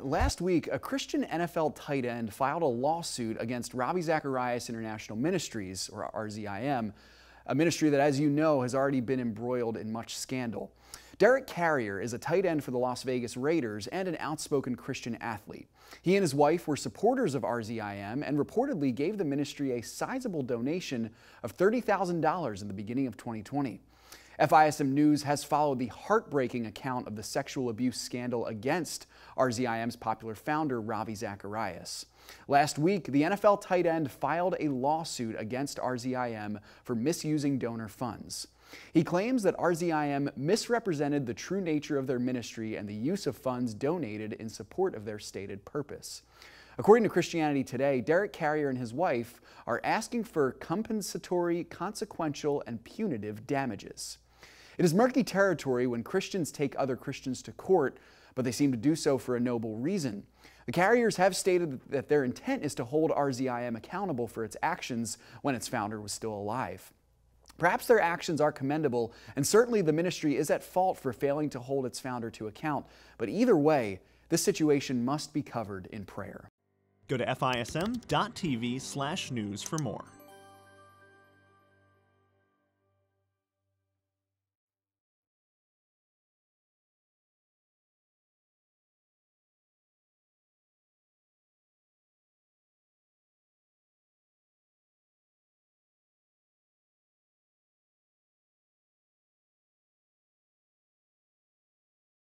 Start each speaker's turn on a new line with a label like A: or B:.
A: Last week, a Christian NFL tight end filed a lawsuit against Ravi Zacharias International Ministries, or RZIM, a ministry that, as you know, has already been embroiled in much scandal. Derek Carrier is a tight end for the Las Vegas Raiders and an outspoken Christian athlete. He and his wife were supporters of RZIM and reportedly gave the ministry a sizable donation of $30,000 in the beginning of 2020. FISM News has followed the heartbreaking account of the sexual abuse scandal against RZIM's popular founder, Ravi Zacharias. Last week, the NFL tight end filed a lawsuit against RZIM for misusing donor funds. He claims that RZIM misrepresented the true nature of their ministry and the use of funds donated in support of their stated purpose. According to Christianity Today, Derek Carrier and his wife are asking for compensatory, consequential, and punitive damages. It is murky territory when Christians take other Christians to court, but they seem to do so for a noble reason. The Carriers have stated that their intent is to hold RZIM accountable for its actions when its founder was still alive. Perhaps their actions are commendable, and certainly the ministry is at fault for failing to hold its founder to account. But either way, this situation must be covered in prayer.
B: Go to fism.tv/news for more.